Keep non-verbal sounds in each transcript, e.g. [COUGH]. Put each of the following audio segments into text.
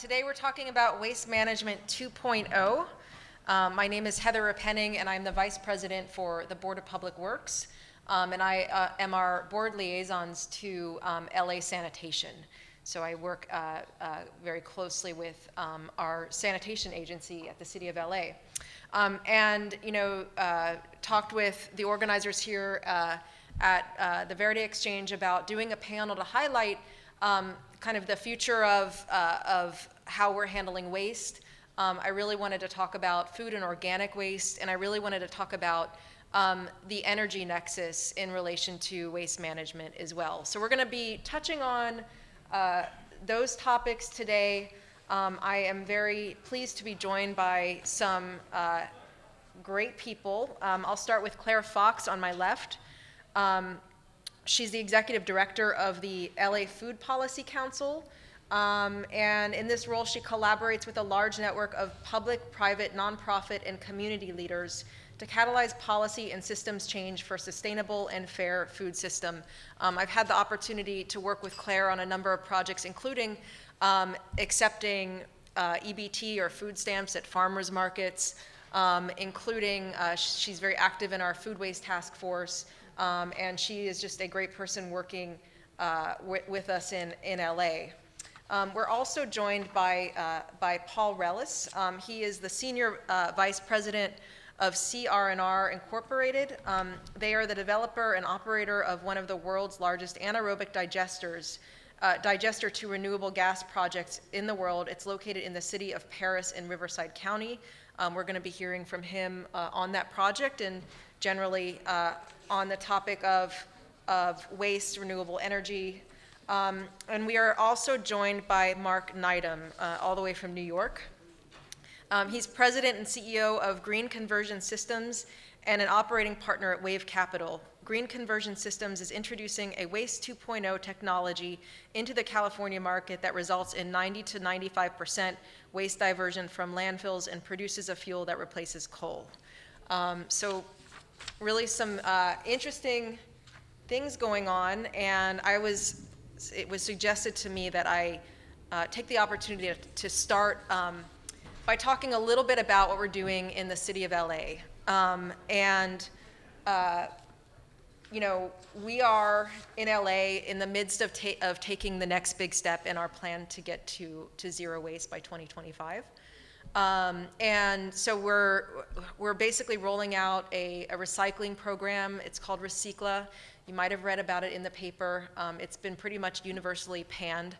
today we're talking about Waste Management 2.0. Um, my name is Heather Repenning, and I'm the Vice President for the Board of Public Works. Um, and I uh, am our board liaisons to um, LA Sanitation. So I work uh, uh, very closely with um, our sanitation agency at the city of LA. Um, and, you know, uh, talked with the organizers here uh, at uh, the VerdeXchange about doing a panel to highlight um, kind of the future of, of how we're handling waste. Um, I really wanted to talk about food and organic waste, and I really wanted to talk about um, the energy nexus in relation to waste management as well. So we're going to be touching on uh, those topics today. Um, I am very pleased to be joined by some uh, great people. Um, I'll start with Claire Fox on my left. Um, she's the executive director of the LA Food Policy Council. Um, and in this role, she collaborates with a large network of public, private, nonprofit, and community leaders to catalyze policy and systems change for a sustainable and fair food system. Um, I've had the opportunity to work with Claire on a number of projects, including um, accepting uh, EBT or food stamps at farmers markets, um, including uh, she's very active in our food waste task force, um, and she is just a great person working uh, with us in, in LA. Um, we're also joined by, uh, by Paul Relis. Um, he is the Senior uh, Vice President of CR&R Incorporated. Um, they are the developer and operator of one of the world's largest anaerobic digesters, uh, digester to renewable gas projects in the world. It's located in the city of Perris in Riverside County. Um, we're going to be hearing from him uh, on that project and generally uh, on the topic of, of waste, renewable energy. Um, and we are also joined by Mark Neidham, uh, all the way from New York. Um, he's president and CEO of Green Conversion Systems and an operating partner at Wave Capital. Green Conversion Systems is introducing a Waste 2.0 technology into the California market that results in 90 to 95% waste diversion from landfills and produces a fuel that replaces coal. Um, so really some uh, interesting things going on, and I was, it was suggested to me that I uh, take the opportunity to, start um, by talking a little bit about what we're doing in the city of LA. Um, and, uh, you know, we are in LA in the midst of, ta of taking the next big step in our plan to get to, to zero waste by 2025. Um, and so we're, we're basically rolling out a, a, recycling program. It's called RecycLA. You might have read about it in the paper. Um, it's been pretty much universally panned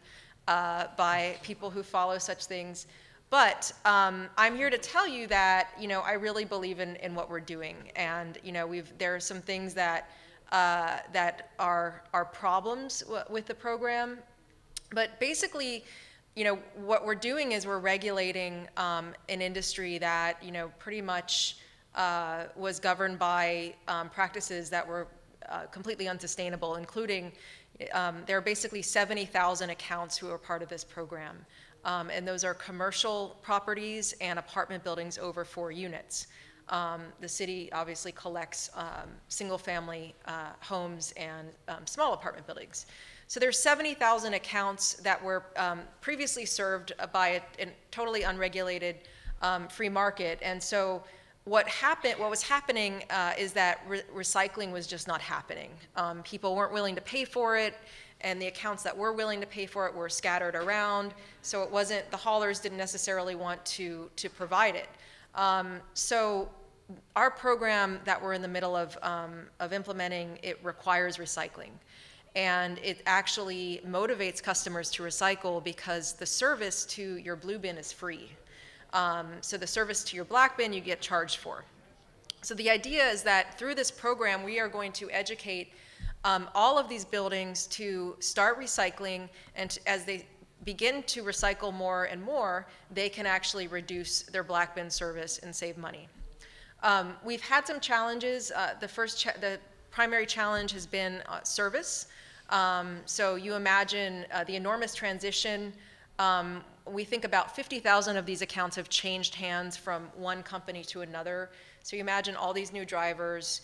uh, by people who follow such things. But um, I'm here to tell you that, you know, I really believe in, in what we're doing. And, you know, we've, there are some things that, uh, that are, are problems with the program. But basically, you know, what we're doing is we're regulating um, an industry that, you know, pretty much uh, was governed by um, practices that were uh, completely unsustainable, including um, there are basically 70,000 accounts who are part of this program. Um, and those are commercial properties and apartment buildings over four units. Um, the city obviously collects um, single family uh, homes and small apartment buildings. So there's 70,000 accounts that were um, previously served by a, a totally unregulated um, free market. And so what happened, what was happening uh, is that re recycling was just not happening. Um, people weren't willing to pay for it, and the accounts that were willing to pay for it were scattered around. So it wasn't the haulers didn't necessarily want to to provide it. Um, so our program that we're in the middle of um, of implementing it requires recycling and it actually motivates customers to recycle because the service to your blue bin is free. Um, so the service to your black bin you get charged for. So the idea is that through this program we are going to educate um, all of these buildings to start recycling and as they begin to recycle more and more, they can actually reduce their black bin service and save money. Um, we've had some challenges. Uh, the first, the primary challenge has been uh, service. Um, so you imagine uh, the enormous transition. We think about 50,000 of these accounts have changed hands from one company to another. So you imagine all these new drivers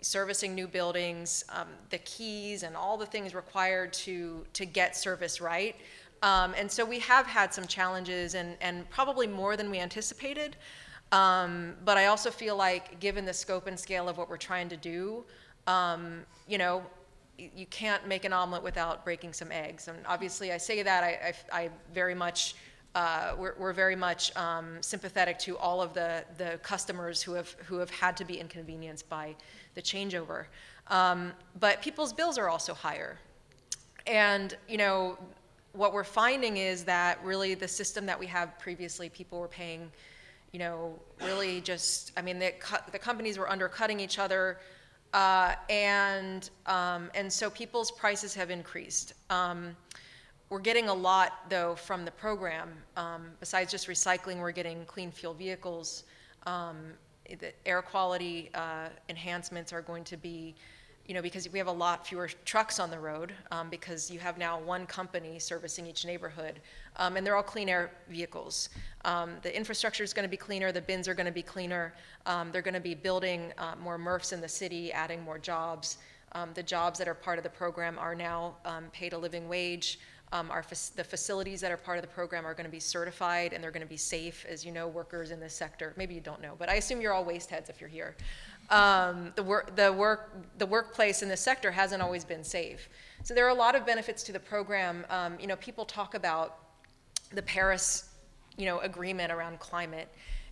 servicing new buildings, um, the keys and all the things required to, to get service right. Um, and so we have had some challenges and, and probably more than we anticipated. Um, but I also feel like, given the scope and scale of what we're trying to do, um, you know, you can't make an omelet without breaking some eggs. And obviously, I say that I, I, I very much, uh, we're, we're, very much um, sympathetic to all of the, the customers who have, who have had to be inconvenienced by the changeover. Um, but people's bills are also higher. And, you know, what we're finding is that really the system that we have previously, people were paying, you know, really just, I mean, the, the companies were undercutting each other. Uh, and, um, and so people's prices have increased. We're getting a lot, though, from the program. Um, besides just recycling, we're getting clean fuel vehicles. Um, the air quality uh, enhancements are going to be you know, because we have a lot fewer trucks on the road um, because you have now one company servicing each neighborhood, um, and they're all clean air vehicles. Um, the infrastructure is going to be cleaner, the bins are going to be cleaner, um, they're going to be building uh, more MRFs in the city, adding more jobs. The jobs that are part of the program are now paid a living wage. Um, our the facilities that are part of the program are going to be certified and they're going to be safe, as you know, workers in this sector. Maybe you don't know, but I assume you're all waste heads if you're here um, the, work, the, work, the workplace in this sector hasn't always been safe. So there are a lot of benefits to the program. Um, you know, people talk about the Paris, you know, agreement around climate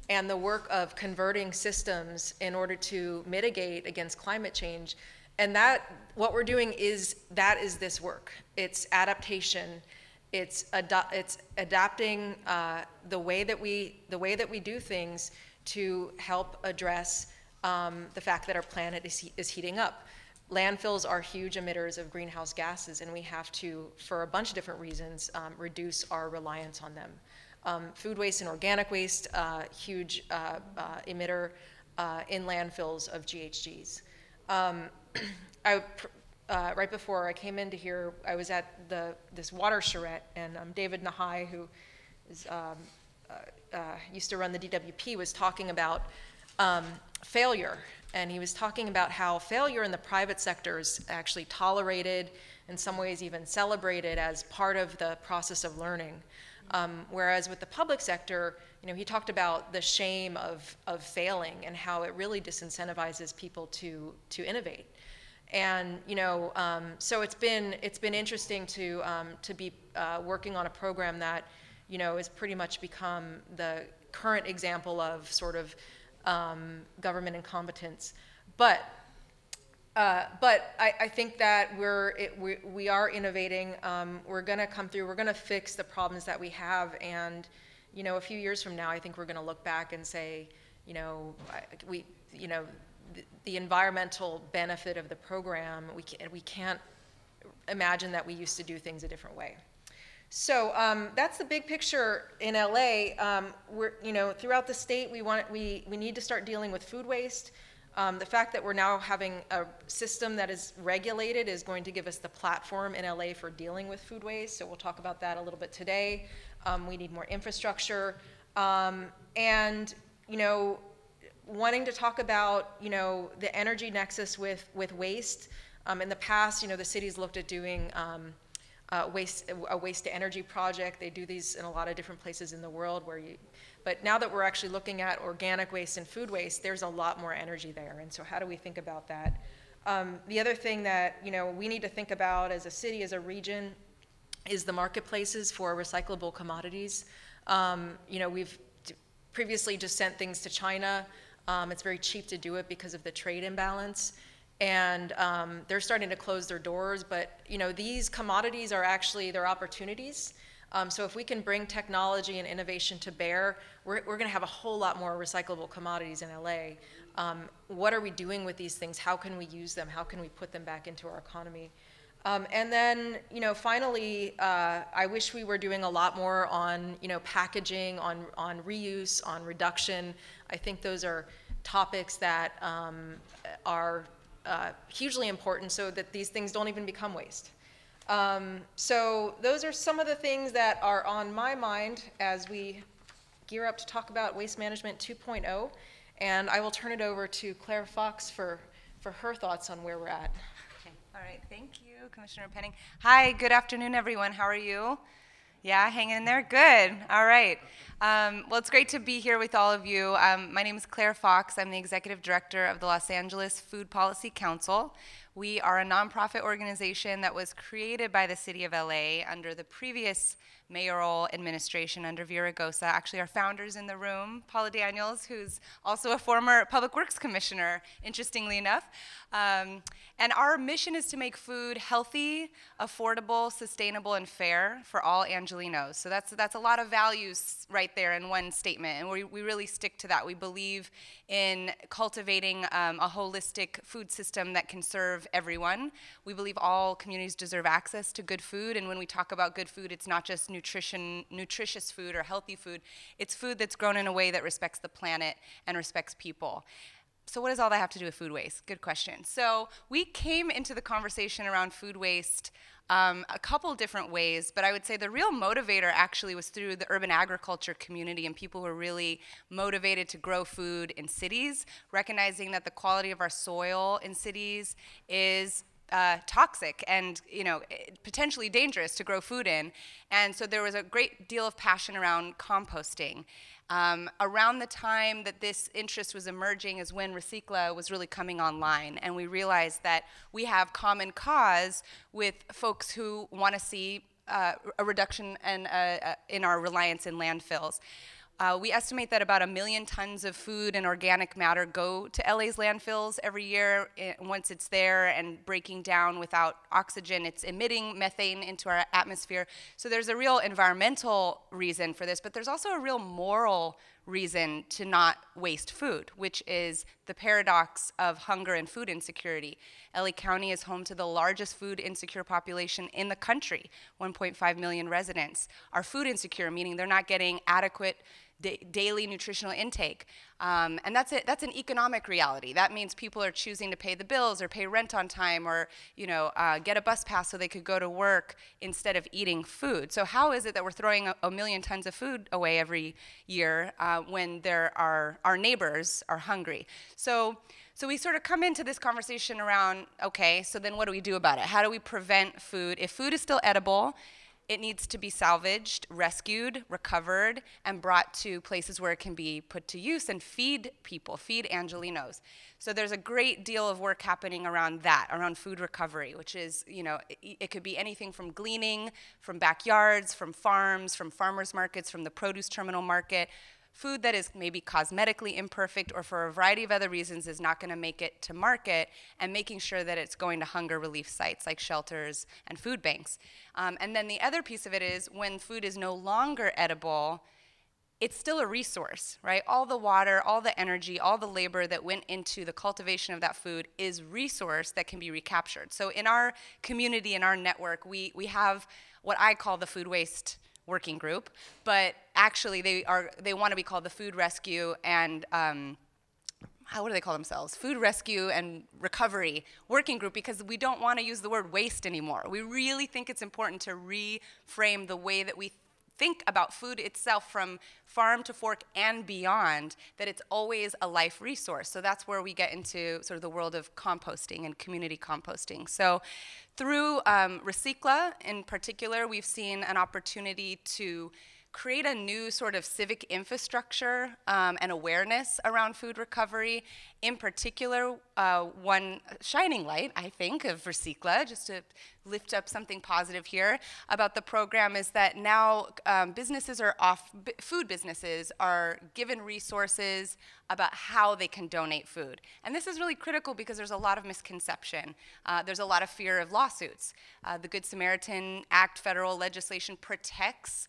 and the work of converting systems in order to mitigate against climate change. And that, what we're doing is, that is this work. It's adaptation, it's, it's adapting uh, the, way that we, the way that we do things to help address um, the fact that our planet is, is heating up. Landfills are huge emitters of greenhouse gases, and we have to, for a bunch of different reasons, um, reduce our reliance on them. Um, food waste and organic waste, uh, huge uh, uh, emitter uh, in landfills of GHGs. I, uh, right before I came into here, I was at the, this water charrette, and um, David Nahai, who is, um, uh, used to run the DWP, was talking about um, failure. And he was talking about how failure in the private sector is actually tolerated, in some ways even celebrated as part of the process of learning. Um, whereas with the public sector, you know, he talked about the shame of, of failing and how it really disincentivizes people to, to innovate. And you know, um, so it's been it's been interesting to um, to be uh, working on a program that you know has pretty much become the current example of sort of um, government incompetence. But uh, but I, I, think that we're it, we, we are innovating. Um, we're going to come through. We're going to fix the problems that we have, and you know, a few years from now, I think we're going to look back and say, you know, we, you know, the, environmental benefit of the program. We can, we can't imagine that we used to do things a different way. So um, that's the big picture in LA. Um, we're, you know, throughout the state, we want we we need to start dealing with food waste. Um, the fact that we're now having a system that is regulated is going to give us the platform in LA for dealing with food waste. So we'll talk about that a little bit today. Um, we need more infrastructure, um, and you know, wanting to talk about you know the energy nexus with with waste. Um, in the past, you know, the city's looked at doing uh, waste, a waste to energy project. They do these in a lot of different places in the world where you, but now that we're actually looking at organic waste and food waste, there's a lot more energy there. And so how do we think about that? Um, the other thing that, you know, we need to think about as a city, as a region, is the marketplaces for recyclable commodities. Um, you know, we've previously just sent things to China. Um, it's very cheap to do it because of the trade imbalance and um, they're starting to close their doors. But you know, these commodities are actually they're opportunities. Um, so if we can bring technology and innovation to bear, we're, we're going to have a whole lot more recyclable commodities in LA. Um, what are we doing with these things? How can we use them? How can we put them back into our economy? Um, and then, you know, finally, uh, I wish we were doing a lot more on, you know, packaging, on, on reuse, on reduction. I think those are topics that um, are uh, hugely important so that these things don't even become waste. Um, so those are some of the things that are on my mind as we gear up to talk about Waste Management 2.0. And I will turn it over to Claire Fox for, for her thoughts on where we're at. Okay. All right. Thank you, Commissioner Penning. Hi. Good afternoon, everyone. How are you? Yeah, hanging in there. Good. All right. Um, well, it's great to be here with all of you. Um, my name is Claire Fox. I'm the executive director of the Los Angeles Food Policy Council. We are a nonprofit organization that was created by the city of LA under the previous mayoral administration under Villaraigosa. Actually, our founders in the room, Paula Daniels, who's also a former Public Works Commissioner, interestingly enough. Um, and our mission is to make food healthy, affordable, sustainable, and fair for all Angelenos. So that's, that's a lot of values right there in one statement, and we, we really stick to that. We believe in cultivating um, a holistic food system that can serve everyone. We believe all communities deserve access to good food, and when we talk about good food, it's not just nutrition, nutritious food or healthy food. It's food that's grown in a way that respects the planet and respects people. So what does all that have to do with food waste? Good question. So we came into the conversation around food waste um, a couple different ways, but I would say the real motivator actually was through the urban agriculture community and people who are really motivated to grow food in cities, recognizing that the quality of our soil in cities is uh, toxic and you know potentially dangerous to grow food in. And so there was a great deal of passion around composting. Um, around the time that this interest was emerging is when RecycLA was really coming online, and we realized that we have common cause with folks who want to see uh, a reduction in, uh, uh in our reliance in landfills. Uh, we estimate that about a million tons of food and organic matter go to LA's landfills every year. Eh, once it's there and breaking down without oxygen, it's emitting methane into our atmosphere. So there's a real environmental reason for this, but there's also a real moral reason to not waste food, which is the paradox of hunger and food insecurity. LA County is home to the largest food insecure population in the country, 1.5 million residents. Are food insecure, meaning they're not getting adequate da daily nutritional intake. Um, and that's, it, that's an economic reality. That means people are choosing to pay the bills or pay rent on time or you know, uh, get a bus pass so they could go to work instead of eating food. So how is it that we're throwing a, a million tons of food away every year uh, when there are, our neighbors are hungry? So, so we sort of come into this conversation around, okay, so then what do we do about it? How do we prevent food? If food is still edible, it needs to be salvaged, rescued, recovered, and brought to places where it can be put to use and feed people, feed Angelenos. So there's a great deal of work happening around that, around food recovery, which is, you know, it, it could be anything from gleaning, from backyards, from farms, from farmers markets, from the produce terminal market, food that is maybe cosmetically imperfect or for a variety of other reasons is not going to make it to market and making sure that it's going to hunger relief sites like shelters and food banks. Um, and then the other piece of it is when food is no longer edible, it's still a resource, right? All the water, all the energy, all the labor that went into the cultivation of that food is resource that can be recaptured. So in our community, in our network, we, we have what I call the food waste working group, but actually they are they want to be called the Food Rescue and um, how what do they call themselves? Food Rescue and Recovery Working Group because we don't want to use the word waste anymore. We really think it's important to reframe the way that we think about food itself from farm to fork and beyond, that it's always a life resource. So that's where we get into sort of the world of composting and community composting. So through um, RecycLA in particular, we've seen an opportunity to create a new sort of civic infrastructure um, and awareness around food recovery. In particular, uh, one shining light, I think, of RecycLA, just to lift up something positive here about the program, is that now um, businesses are off, food businesses are given resources about how they can donate food. And this is really critical because there's a lot of misconception. Uh, there's a lot of fear of lawsuits. Uh, the Good Samaritan Act federal legislation protects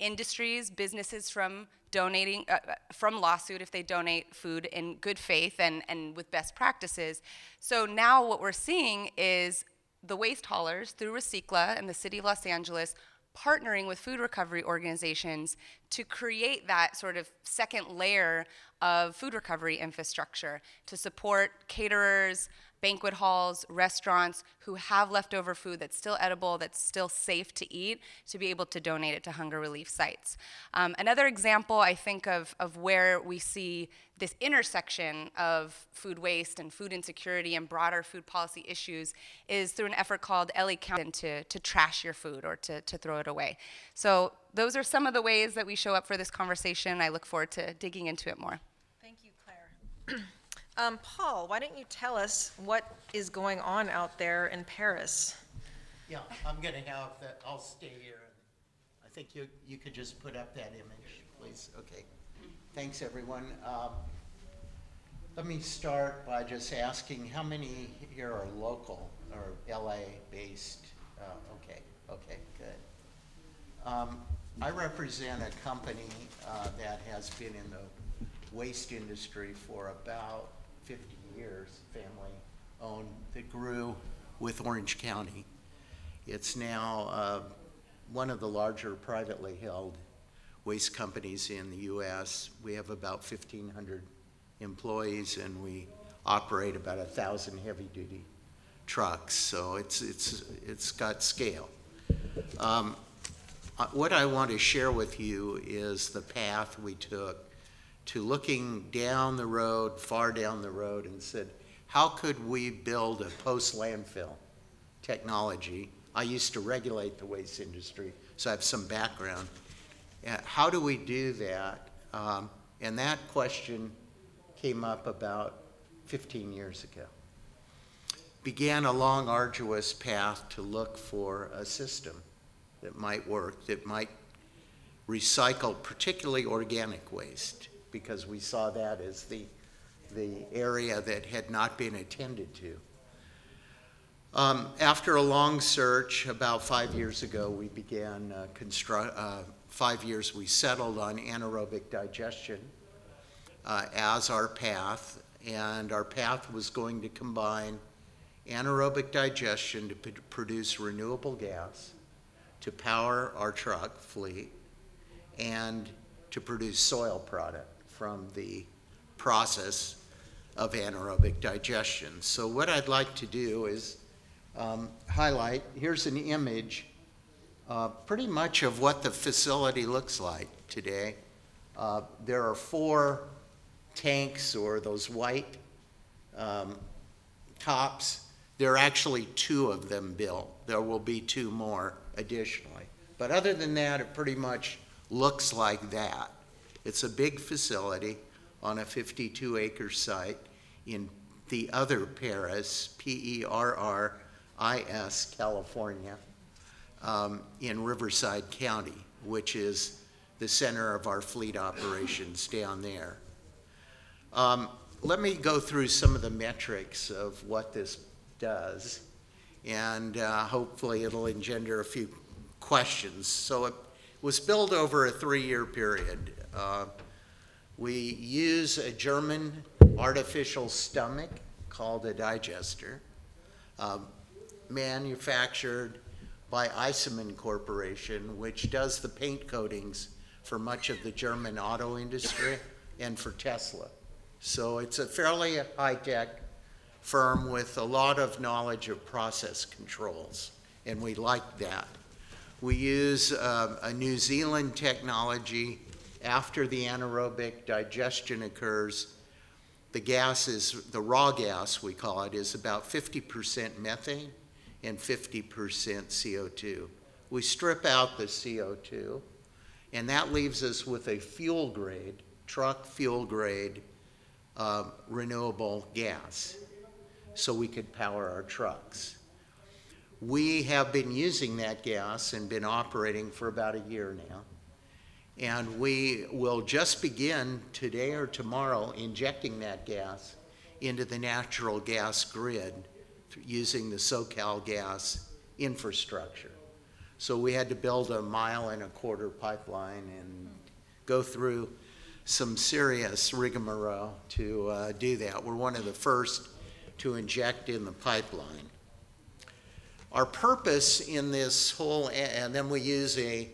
industries, businesses from donating, uh, uh, from lawsuit if they donate food in good faith and, and with best practices. So now what we're seeing is the waste haulers through RecycLA and the city of Los Angeles partnering with food recovery organizations to create that sort of second layer of food recovery infrastructure to support caterers, banquet halls, restaurants who have leftover food that's still edible, that's still safe to eat, to be able to donate it to hunger relief sites. Um, another example I think of, of where we see this intersection of food waste and food insecurity and broader food policy issues is through an effort called LA County to, to trash your food or to, to throw it away. So those are some of the ways that we show up for this conversation. I look forward to digging into it more. Thank you, Claire. [CLEARS THROAT] um, Paul, why don't you tell us what is going on out there in Perris? Yeah, I'm gonna have that, I'll stay here. I think you, you could just put up that image, please, okay. Thanks, everyone. Um, Let me start by just asking, how many here are local or LA-based? Uh, Okay, okay, good. Um, I represent a company uh, that has been in the waste industry for about 50 years, family-owned, that grew with Orange County. It's now uh, one of the larger privately held waste companies in the U.S. We have about 1,500 employees, and we operate about a 1,000 heavy-duty trucks, so it's, it's, it's got scale. Um, uh, What I want to share with you is the path we took to looking down the road, far down the road, and said, how could we build a post-landfill technology? I used to regulate the waste industry, so I have some background. Uh, How do we do that? Um, And that question came up about 15 years ago. Began a long arduous path to look for a system that might work, that might recycle particularly organic waste, because we saw that as the, the area that had not been attended to. Um, after a long search, about five years ago, we began uh, construct. Uh, five years, we settled on anaerobic digestion uh, as our path, and our path was going to combine anaerobic digestion to produce renewable gas, to power our truck fleet, and to produce soil product from the process of anaerobic digestion. So what I'd like to do is um, highlight, here's an image uh, pretty much of what the facility looks like today. Uh, There are four tanks or those white um, tops. There are actually two of them built. There will be two more additionally. But other than that, it pretty much looks like that. It's a big facility on a 52 acre site in the other Paris, P E R R I S, California, um, in Riverside County, which is the center of our fleet operations down there. Um, let me go through some of the metrics of what this does, and uh, hopefully it'll engender a few questions. So it was built over a three-year period. Uh, we use a German artificial stomach called a digester, um, manufactured by Eisenmann Corporation, which does the paint coatings for much of the German auto industry and for Tesla. So it's a fairly high-tech firm with a lot of knowledge of process controls, and we like that. We use um, a New Zealand technology. After the anaerobic digestion occurs, the gas is, the raw gas, we call it, is about 50% methane and 50% CO2. We strip out the CO2, and that leaves us with a fuel grade, truck fuel grade uh, renewable gas, so we could power our trucks. We have been using that gas and been operating for about a year now. And we will just begin today or tomorrow injecting that gas into the natural gas grid using the SoCal gas infrastructure. So we had to build a mile and a quarter pipeline and go through some serious rigmarole to uh, do that. We're one of the first to inject in the pipeline. Our purpose in this whole, and then we use a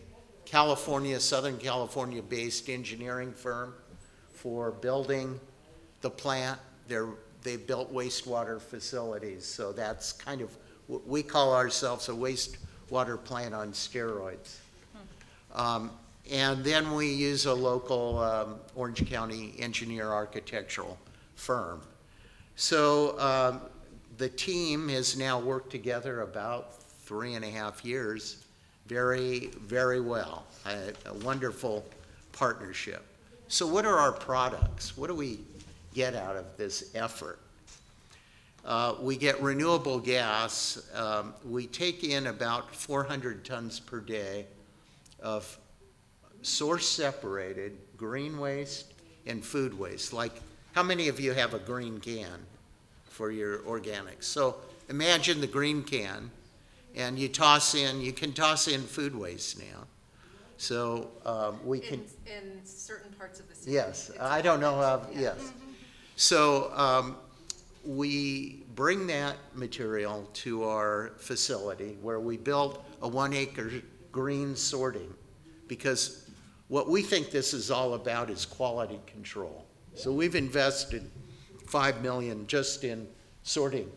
California, Southern California based engineering firm for building the plant. They're they've built wastewater facilities, so that's kind of, w- we call ourselves a wastewater plant on steroids. Um, And then we use a local um, Orange County engineer architectural firm. So um, the team has now worked together about three and a half years, very, very well. A a wonderful partnership. So what are our products? What do we get out of this effort? Uh, We get renewable gas. Um, We take in about 400 tons per day of source-separated green waste and food waste. Like, how many of you have a green can for your organics? So imagine the green can, and you toss in, you can toss in food waste now. So um, we can. in certain parts of the city. Yes, I don't know, how- yes. So um, we bring that material to our facility where we built a one-acre green sorting because what we think this is all about is quality control. So we've invested 5 million just in sorting,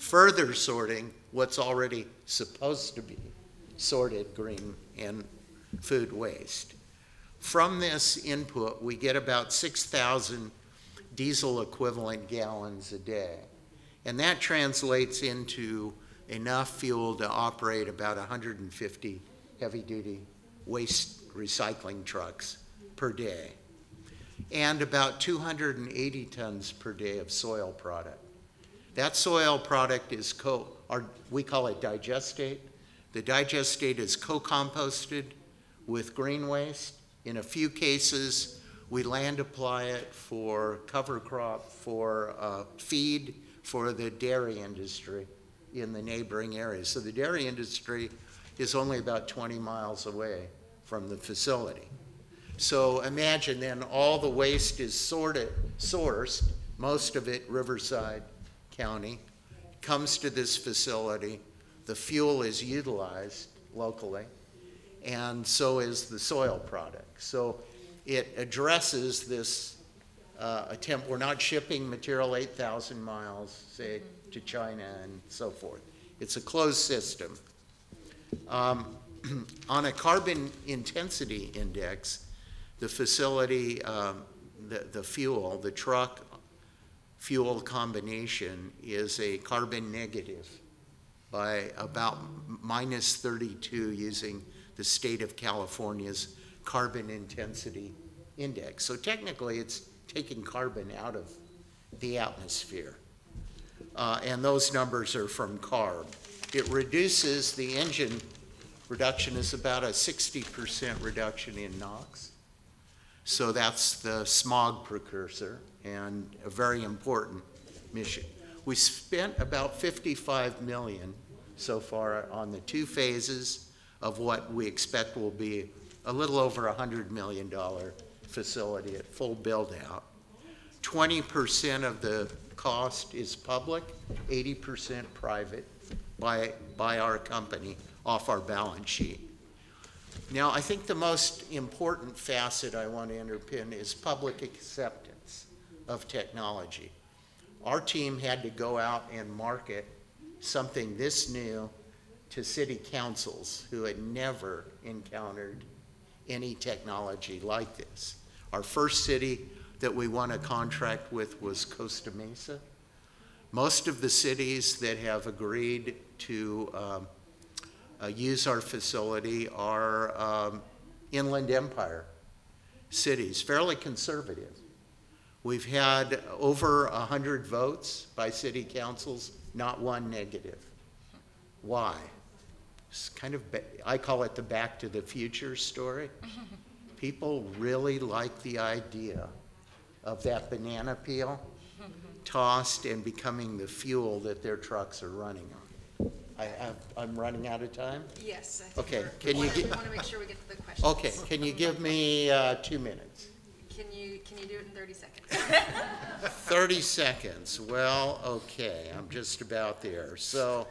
further sorting what's already supposed to be sorted green and food waste. From this input, we get about 6,000 diesel equivalent gallons a day. And that translates into enough fuel to operate about 150 heavy-duty waste recycling trucks per day. And about 280 tons per day of soil product. That soil product is co, or we call it digestate. The digestate is co-composted with green waste. In a few cases, we land apply it for cover crop, for uh, feed for the dairy industry in the neighboring areas. So the dairy industry is only about 20 miles away from the facility. So imagine then all the waste is sorted, sourced, most of it Riverside County, comes to this facility. The fuel is utilized locally, and so is the soil product. So it addresses this uh, attempt. We're not shipping material 8,000 miles, say, to China and so forth. It's a closed system. Um, [CLEARS THROAT] on a carbon intensity index, the facility, um, the, the fuel, the truck fuel combination is a carbon negative by about minus 32 using the state of California's carbon intensity index. So technically, it's taking carbon out of the atmosphere. Uh, and those numbers are from CARB. It reduces the engine reduction is about a 60% reduction in NOx. So that's the smog precursor and a very important mission. We spent about 55 million so far on the two phases of what we expect will be a little over a $100 million facility at full build out. 20% of the cost is public, 80% private by, by our company off our balance sheet. Now, I think the most important facet I want to underpin is public acceptance of technology. Our team had to go out and market something this new to city councils who had never encountered any technology like this. Our first city that we won a contract with was Costa Mesa. Most of the cities that have agreed to um, uh, use our facility are um, inland empire cities, fairly conservative. We've had over 100 votes by city councils, not one negative. Why? It's kind of, I call it the back to the future story. [LAUGHS] People really like the idea of that banana peel [LAUGHS] tossed and becoming the fuel that their trucks are running on. I have, I'm running out of time? Yes. Okay, can you want to make sure we get to the questions. Okay, can you give me uh, two minutes? Can you, can you do it in 30 seconds? [LAUGHS] 30 seconds, well, okay, I'm just about there. So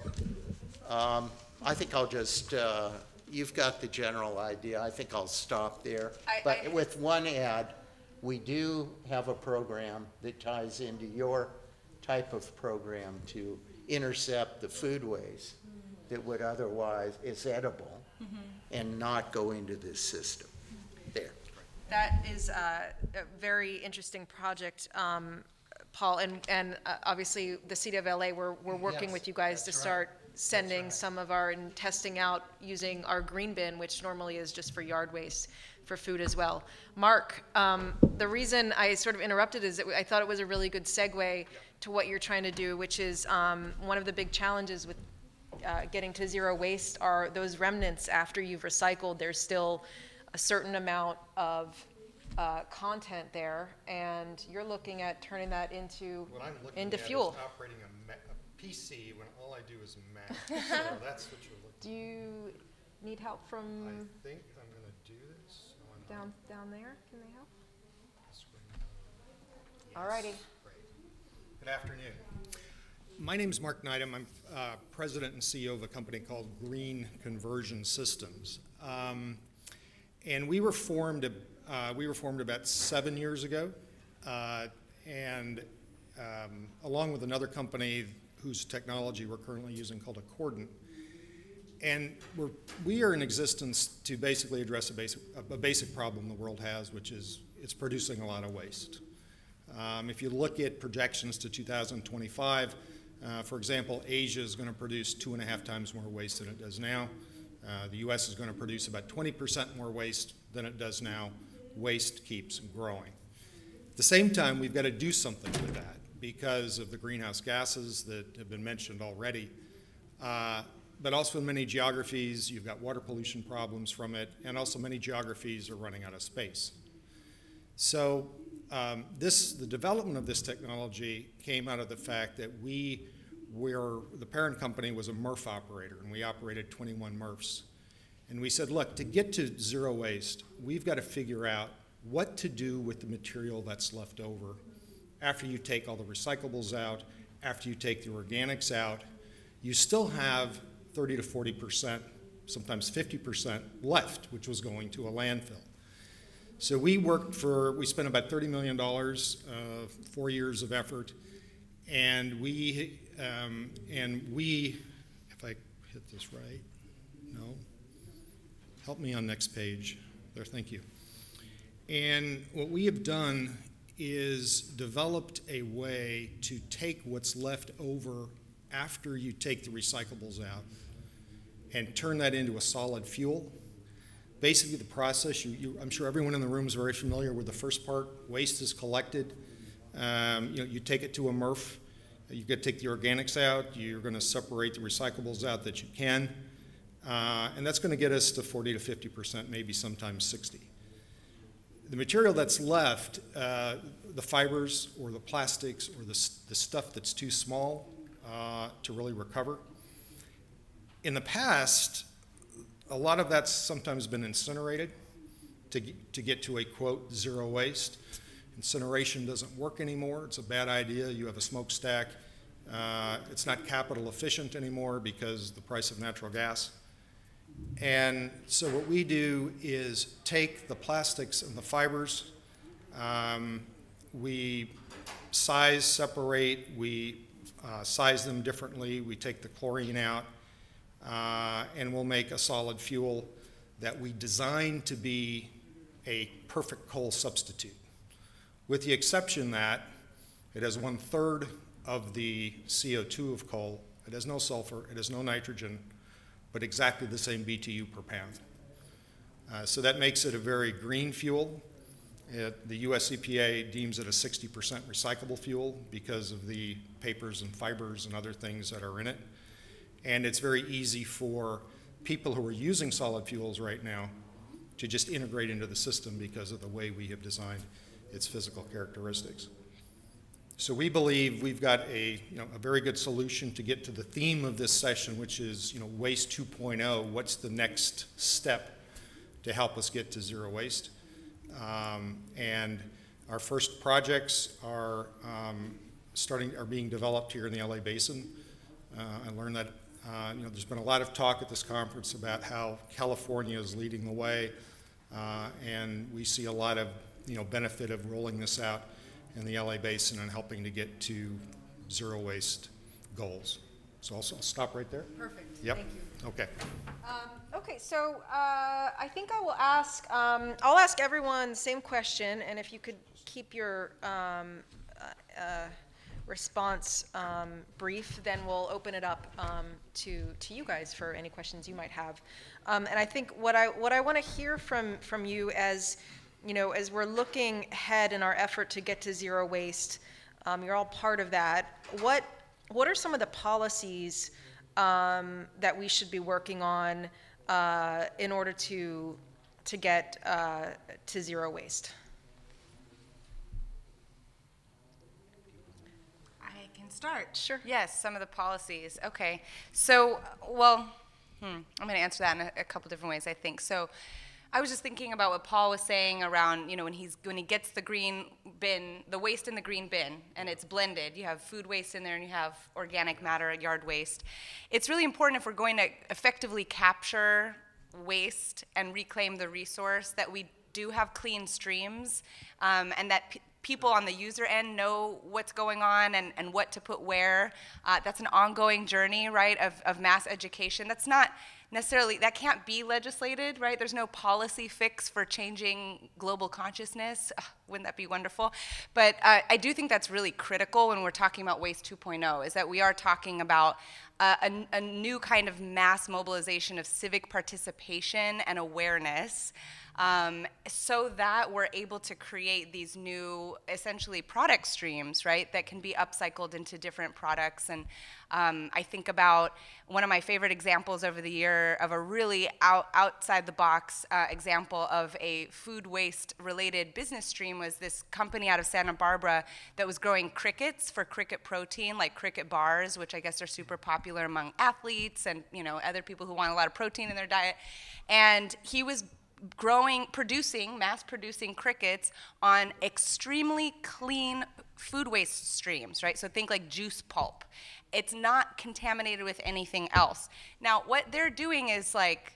um, I think I'll just, uh, you've got the general idea, I think I'll stop there. I- But I- with one add, we do have a program that ties into your type of program to intercept the food waste that would otherwise, is edible and not go into this system. That is uh, a very interesting project, um, Paul, and, and uh, obviously, the city of LA, we're, we're working Yes, with you guys to that's right. start sending right. some of our, and testing out using our green bin, which normally is just for yard waste, for food as well. Mark, um, the reason I sort of interrupted is that I thought it was a really good segue to what you're trying to do, which is um, one of the big challenges with uh, getting to zero waste are those remnants after you've recycled. There's still a certain amount of uh, content there, and you're looking at turning that into What I'm looking into at is fuel. operating a ma- a PC when all I do is math. [LAUGHS] So that's what you're looking, Do you need help from I from think I'm gonna do this. I'm down down there? Can they help? Alrighty. Great. Good afternoon. My name's Mark Neidham. I'm uh, president and CEO of a company called Green Conversion Systems. Um, And we were formed, uh, we were formed about seven years ago. uh, And um, along with another company whose technology we're currently using called Accordant. And we're, we are in existence to basically address a basic, a basic problem the world has, which is it's producing a lot of waste. Um, if you look at projections to 2025, uh, for example, Asia is going to produce two and a half times more waste than it does now. Uh, the U.S. is going to produce about 20% more waste than it does now. Waste keeps growing. At the same time, we've got to do something with that because of the greenhouse gases that have been mentioned already. Uh, but also in many geographies, you've got water pollution problems from it, and also many geographies are running out of space. So um, this, the development of this technology came out of the fact that we were, the parent company was a MRF operator, and we operated 21 MRFs. And we said, look, to get to zero waste, we've got to figure out what to do with the material that's left over after you take all the recyclables out, after you take the organics out. You still have 30 to 40 percent, sometimes 50 percent left, which was going to a landfill. So we worked for, we spent about $30 million, uh, four years of effort, and we, um, and we, if I hit this right, no? Help me on next page. There, thank you. And what we have done is developed a way to take what's left over after you take the recyclables out and turn that into a solid fuel. Basically, the process, you, you, I'm sure everyone in the room is very familiar with the first part. Waste is collected. Um, you know, you take it to a MRF. You got to take the organics out. You're going to separate the recyclables out that you can. Uh, and that's going to get us to 40 to 50 percent, maybe sometimes 60. The material that's left, uh, the fibers or the plastics or the, the stuff that's too small uh, to really recover. In the past, a lot of that's sometimes been incinerated to, to get to a quote zero waste. Incineration doesn't work anymore. It's a bad idea. You have a smokestack. Uh, it's not capital efficient anymore because the price of natural gas. And so what we do is take the plastics and the fibers, um, we size, separate, we uh, size them differently, we take the chlorine out, uh, and we'll make a solid fuel that we design to be a perfect coal substitute. With the exception that it has one third of the CO2 of coal, it has no sulfur, it has no nitrogen, but exactly the same BTU per pound. Uh, so that makes it a very green fuel. It, the US EPA deems it a 60% recyclable fuel because of the papers and fibers and other things that are in it. And it's very easy for people who are using solid fuels right now to just integrate into the system because of the way we have designed its physical characteristics. So we believe we've got a, you know, a very good solution to get to the theme of this session, which is, you know, waste 2.0. What's the next step to help us get to zero waste? Um, and our first projects are um, starting, are being developed here in the LA Basin. Uh, I learned that, uh, you know, there's been a lot of talk at this conference about how California is leading the way, uh, and we see a lot of, you know, benefit of rolling this out in the LA Basin and helping to get to zero waste goals. So I'll, I'll stop right there. Perfect. Yep. Thank you. Okay. Um, okay, so uh, I think I will ask. Um, I'll ask everyone the same question, and if you could keep your um, uh, uh, response um, brief, then we'll open it up um, to to you guys for any questions you might have. Um, and I think what I what I want to hear from from you as you know as we're looking ahead in our effort to get to zero waste, um, you're all part of that. What what are some of the policies? um, that we should be working on uh, in order to to get uh, to zero waste. I can start. Sure. Yes, some of the policies. Okay. So, well, hmm, I'm going to answer that in a, a couple different ways, I think. So, I was just thinking about what Paul was saying around, you know, when he's when he gets the green bin, the waste in the green bin, and it's blended. You have food waste in there, and you have organic matter, yard waste. It's really important if we're going to effectively capture waste and reclaim the resource that we do have clean streams, um, and that people on the user end know what's going on and, and what to put where. Uh, that's an ongoing journey, right, of, of mass education. That's not necessarily that can't be legislated right? There's no policy fix for changing global consciousness. Ugh, wouldn't that be wonderful? But uh, i do think that's really critical when we're talking about waste 2.0 is that we are talking about uh, a, a new kind of mass mobilization of civic participation and awareness um, so that we're able to create these new, essentially, product streams, right, that can be upcycled into different products. And um, I think about one of my favorite examples over the year of a really out, outside the box uh, example of a food waste related business stream was this company out of Santa Barbara that was growing crickets for cricket protein, like cricket bars, which I guess are super popular among athletes and you know other people who want a lot of protein in their diet. And he was growing, producing, mass producing crickets on extremely clean food waste streams, right? So think like juice pulp. It's not contaminated with anything else. Now, what they're doing is like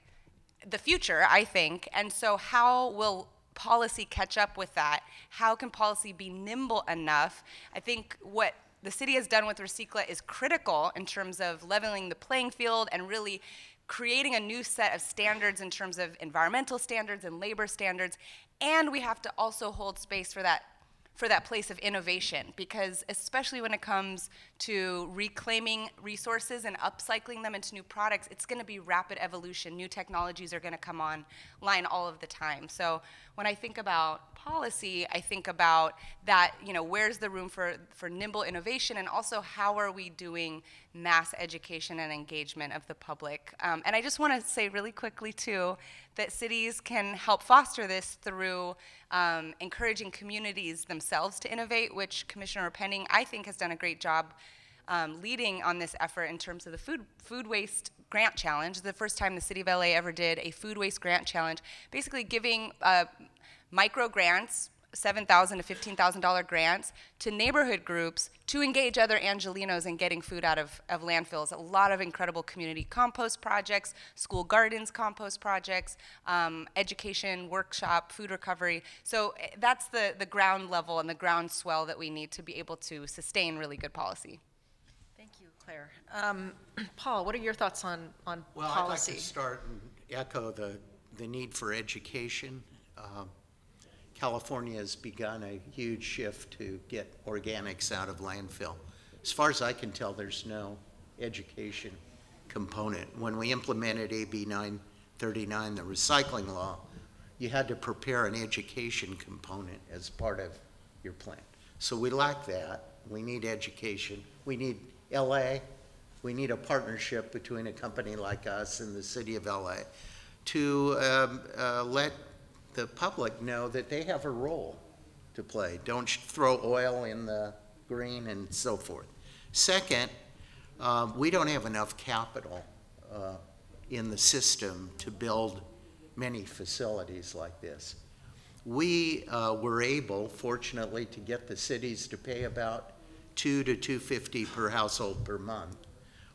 the future, I think, and so how will policy catch up with that? How can policy be nimble enough? I think what the city has done with RecycLA is critical in terms of leveling the playing field and really creating a new set of standards in terms of environmental standards and labor standards, and we have to also hold space for that for that place of innovation because especially when it comes to reclaiming resources and upcycling them into new products it's going to be rapid evolution. New technologies are going to come online all of the time. So when i think about policy i think about that you know where's the room for for nimble innovation and also how are we doing mass education and engagement of the public um, and i just want to say really quickly too that cities can help foster this through um, encouraging communities themselves to innovate, which Commissioner Repenning, I think, has done a great job um, leading on this effort in terms of the food, food waste grant challenge. The first time the city of LA ever did a food waste grant challenge, basically giving uh, micro grants 7,000 to $15,000 grants to neighborhood groups to engage other Angelenos in getting food out of, of landfills. A lot of incredible community compost projects, school gardens compost projects, um, education, workshop, food recovery. So eh, that's the, the ground level and the ground swell that we need to be able to sustain really good policy. Thank you, Claire. Um, [CLEARS THROAT] Paul, what are your thoughts on, on Well, I'd like to start and echo the, the need for education. Um, California has begun a huge shift to get organics out of landfill. As far as I can tell, there's no education component. When we implemented AB 939, the recycling law, you had to prepare an education component as part of your plan. So we lack that. We need education. We need LA. We need a partnership between a company like us and the city of LA to um, uh, let the public know that they have a role to play. Don't throw oil in the green and so forth. Second, um, we don't have enough capital uh, in the system to build many facilities like this. We uh, were able, fortunately, to get the cities to pay about two to two fifty per household per month,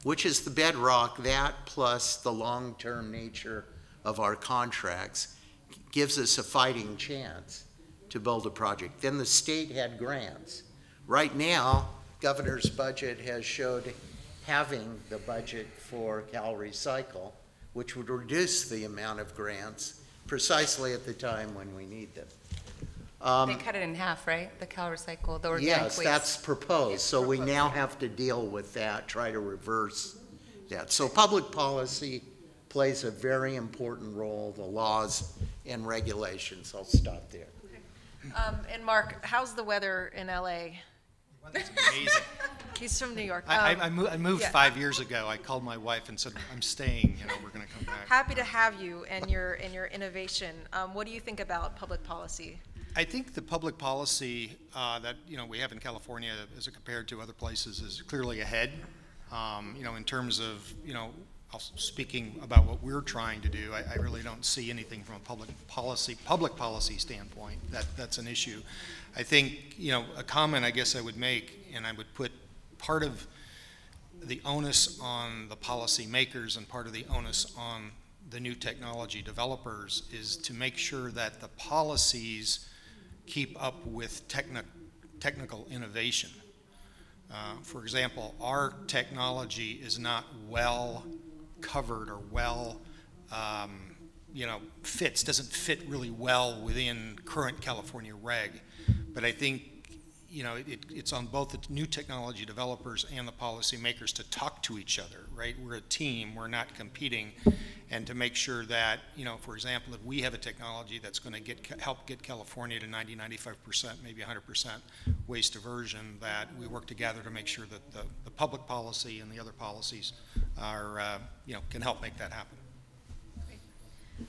which is the bedrock. That plus the long-term nature of our contracts gives us a fighting chance to build a project. Then the state had grants. Right now, governor's budget has showed having the budget for Cal Recycle, which would reduce the amount of grants precisely at the time when we need them. Um, They cut it in half, right? The Cal Recycle, the organic Yes, waste. that's proposed, so we now have to deal with that, try to reverse that. So public policy plays a very important role, the laws and regulations. I'll stop there. Um, and Mark, how's the weather in LA? Weather's amazing. [LAUGHS] He's from New York. I, Um, I, I moved, I moved yeah. five years ago. I called my wife and said, I'm staying, you know, we're gonna come back. Happy to have you and your, and your innovation. Um, what do you think about public policy? I think the public policy uh, that, you know, we have in California as compared to other places is clearly ahead. Um, You know, in terms of, you know, also speaking about what we're trying to do, I, I really don't see anything from a public policy, public policy standpoint that, that's an issue. I think, you know, a comment I guess I would make, and I would put part of the onus on the policy makers and part of the onus on the new technology developers is to make sure that the policies keep up with techni- technical innovation. Uh, for example, our technology is not well covered or well, um, you know, fits, doesn't fit really well within current California reg. But I think, you know, it, it's on both the new technology developers and the policymakers to talk to each other, right? We're a team, we're not competing, and to make sure that, you know, for example, if we have a technology that's going to get, help get California to 90, 95%, maybe 100% waste diversion, that we work together to make sure that the, the public policy and the other policies are, uh, you know, can help make that happen.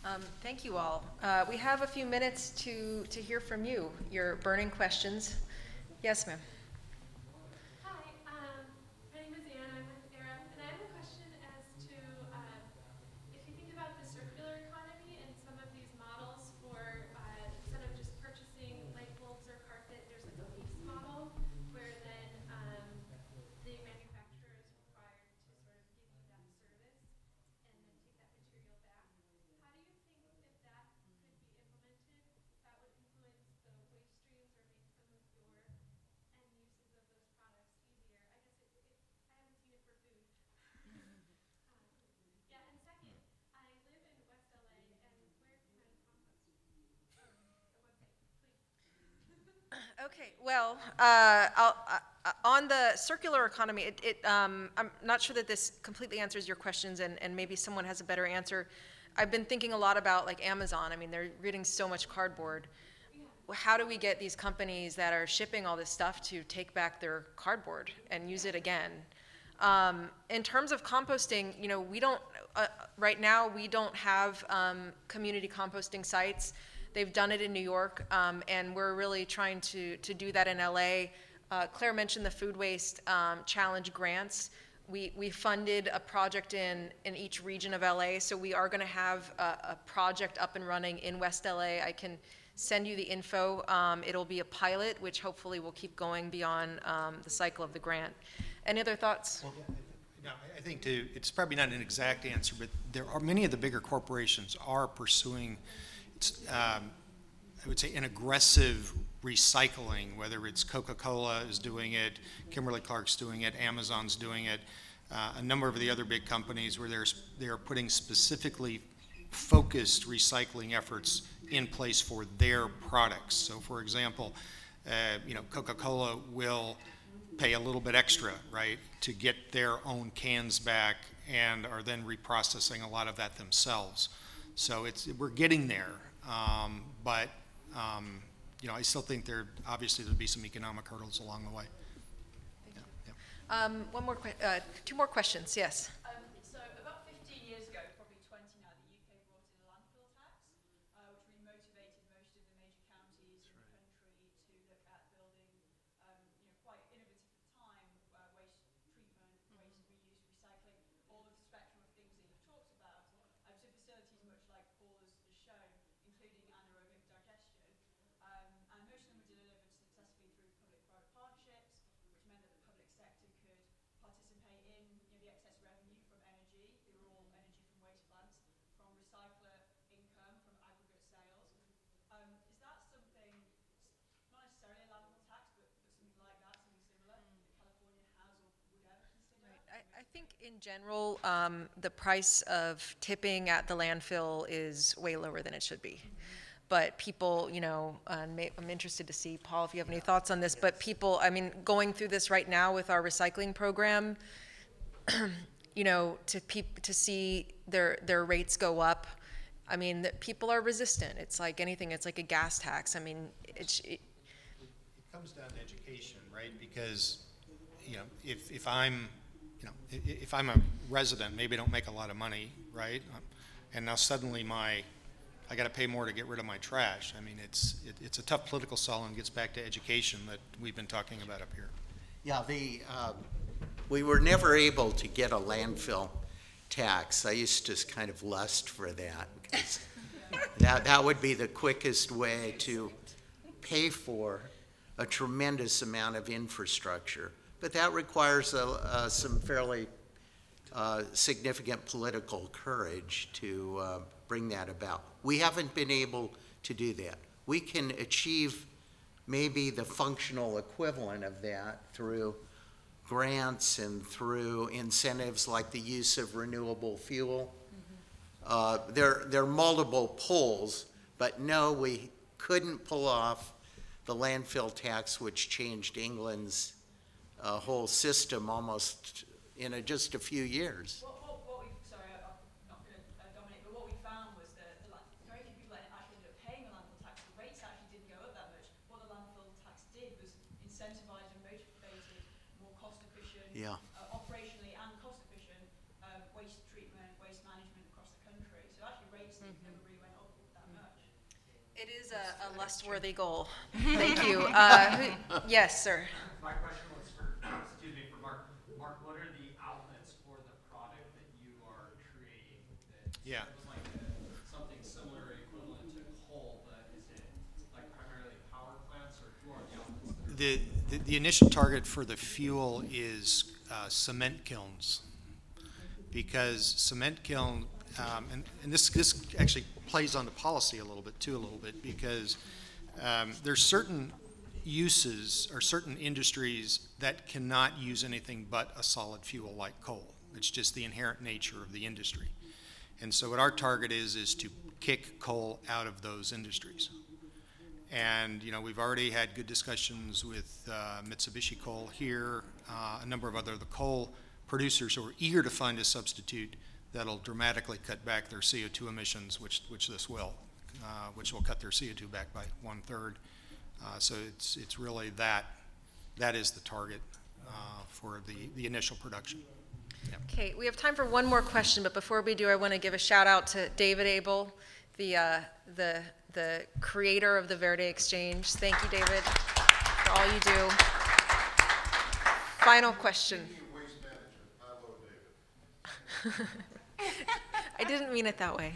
Um, Thank you all. Uh, We have a few minutes to, to hear from you, your burning questions. Yes, ma'am. Hi, um, my name is Anna, I'm with Era, and I have a question as to, um, if you think about the circular economy and some of these models for, uh, instead of just purchasing light bulbs or carpet, there's like a lease model, where then, um, the manufacturer is required to sort of give you that service and then take that material back. How do you think if that could be implemented, that would influence the waste streams or make some of your end uses of those products easier. I guess it, it, I haven't seen it for food. um, yeah, and second, I live in West LA, and where can I compost? Oh, the website, please. Okay, well, uh, uh, on the circular economy, it, it, um, I'm not sure that this completely answers your questions, and, and maybe someone has a better answer. I've been thinking a lot about like Amazon. I mean, they're reading so much cardboard. How do we get these companies that are shipping all this stuff to take back their cardboard and use it again? Um, in terms of composting, you know, we don't, uh, right now, we don't have um, community composting sites. They've done it in New York, um, and we're really trying to, to do that in LA. Uh, Claire mentioned the food waste um, challenge grants. We, we funded a project in, in each region of LA, so we are going to have a, a project up and running in West LA. I can send you the info. Um, it'll be a pilot, which hopefully will keep going beyond um, the cycle of the grant. Any other thoughts? Well, I- think to, it's probably not an exact answer, but there are, many of the bigger corporations are pursuing, um, I would say, an aggressive recycling, whether it's Coca-Cola is doing it, Kimberly-Clark's doing it, Amazon's doing it, uh, a number of the other big companies where there's, they're putting specifically focused recycling efforts in place for their products. So for example, uh, you know, Coca-Cola will pay a little bit extra, right, to get their own cans back and are then reprocessing a lot of that themselves. So it's, we're getting there. Um, but, um, you know, I still think there, obviously there'll be some economic hurdles along the way. Yeah, yeah. Um, one more, uh, two more questions, yes. Um, so about 15 years ago, probably 20 now, the UK brought in a landfill tax, uh, which really motivated most of the major counties in the country to look at building, um, you know, quite innovative at the time, uh, waste treatment, waste reuse, recycling, all of the spectrum of things that you've talked about. Um, so facilities much like Paul has, has shown, including anaerobic digestion. Um, and most of them were delivered successfully through public-private partnerships, which meant that the public sector could participate in you know, the excess revenue in general, um, the price of tipping at the landfill is way lower than it should be. But people, you know, uh, may, I'm interested to see, Paul, if you have any thoughts on this, but people, I mean, going through this right now with our recycling program, [CLEARS THROAT] you know, to peop, to see their, their rates go up, I mean, that people are resistant. It's like anything, it's like a gas tax. I mean, it's, it, It comes down to education, right? Because, you know, if, if I'm, you know, if I'm a resident, maybe I don't make a lot of money, right? Um, And now suddenly my, I gotta pay more to get rid of my trash. I mean, it's, it, it's a tough political sell and gets back to education that we've been talking about up here. Yeah, the, um, we were never able to get a landfill tax. I used to kind of lust for that. because [LAUGHS] That, that would be the quickest way to pay for a tremendous amount of infrastructure. But that requires a, uh, some fairly uh, significant political courage to uh, bring that about. We haven't been able to do that. We can achieve maybe the functional equivalent of that through grants and through incentives like the use of renewable fuel. Uh, There, there are multiple pulls, but no, we couldn't pull off the landfill tax, which changed England's uh, whole system almost in a, just a few years. What, what, what we, sorry, I- I'm not going to dominate, but what we found was that the, very few people actually ended up paying the landfill tax. The rates actually didn't go up that much. What the landfill tax did was incentivize and motivated more cost efficient, Yeah. uh, operationally and cost efficient, um, waste treatment, waste management across the country. So actually rates never really went up that much. it is a, a lust-worthy goal. [LAUGHS] Thank you. Uh, who- yes, sir. My question was for, excuse me, for Mark. Mark, what are the outlets for the product that you are creating? That Yeah. It was like a- something similar or equivalent to coal, but is it like primarily power plants or who are the outlets that are? The, the- initial target for the fuel is uh, cement kilns. Because cement kiln, um, and, and this, this actually plays on the policy a little bit too, a little bit, because um, there's certain uses or certain industries that cannot use anything but a solid fuel like coal. It's just the inherent nature of the industry. And so what our target is, is to kick coal out of those industries. And, you know, we've already had good discussions with uh, Mitsubishi Coal here, uh, a number of other the coal producers who are eager to find a substitute that'll dramatically cut back their CO2 emissions, which, which this will, uh, which will cut their CO2 back by one-third. Uh, So it's, it's really that, that is the target uh, for the, the initial production. Okay, we have time for one more question, but before we do, I want to give a shout out to David Abel, the, uh, the, the creator of the VerdeXchange. Thank you, David, for all you do. Final question. [LAUGHS] I didn't mean it that way.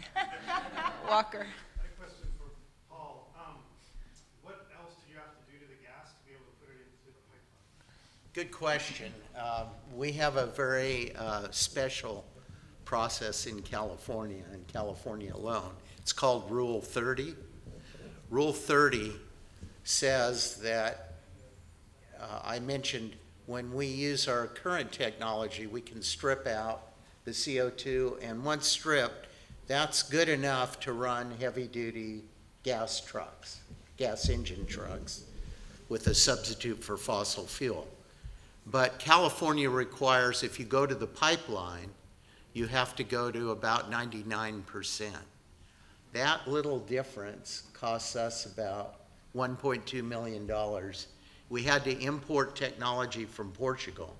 Walker. I had a question for Paul. Um, what else did you have to do to the gas to be able to put it into the pipeline? Good question. Um, We have a very uh, special process in California, in California alone. It's called Rule 30. Rule 30 says that, uh, I mentioned, when we use our current technology, we can strip out the CO2, and once stripped, that's good enough to run heavy-duty gas trucks, gas engine trucks, with a substitute for fossil fuel. But California requires, if you go to the pipeline, you have to go to about ninety-nine percent. That little difference costs us about one point two million dollars. We had to import technology from Portugal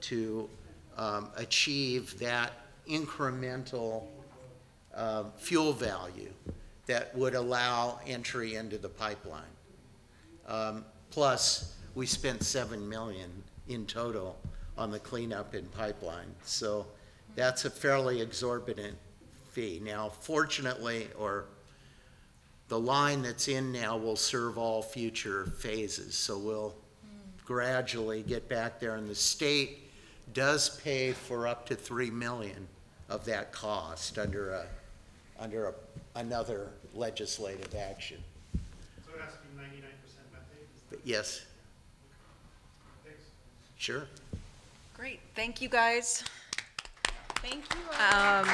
to um, achieve that incremental uh, fuel value that would allow entry into the pipeline. Um, Plus, we spent seven million in total on the cleanup and pipeline. So that's a fairly exorbitant fee. Now, fortunately, or the line that's in now will serve all future phases, so we'll gradually get back there. And the state does pay for up to three million of that cost under a, under a, another legislative action. So it has to be ninety-nine percent methane? But yes, Thanks. sure. Great, thank you, guys. Thank you. all. Um,